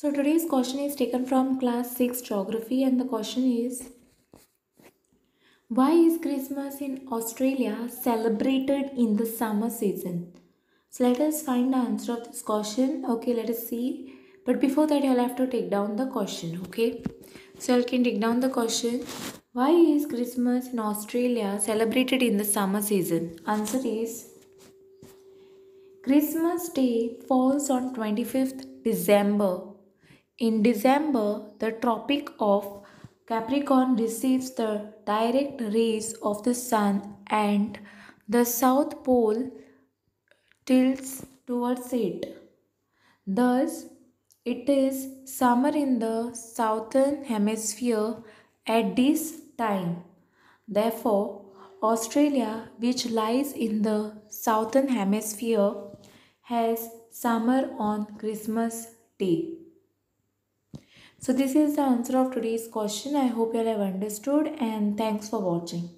So today's question is taken from class 6 geography and the question is why is Christmas in Australia celebrated in the summer season? So let us find the answer of this question. Okay, let us see. But before that, you'll have to take down the question. Okay, so you can take down the question. Why is Christmas in Australia celebrated in the summer season? Answer is Christmas Day falls on 25th December. In December, the Tropic of Capricorn receives the direct rays of the sun and the South Pole tilts towards it. Thus, it is summer in the southern hemisphere at this time. Therefore, Australia, which lies in the southern hemisphere, has summer on Christmas Day. So this is the answer of today's question. I hope you all have understood and thanks for watching.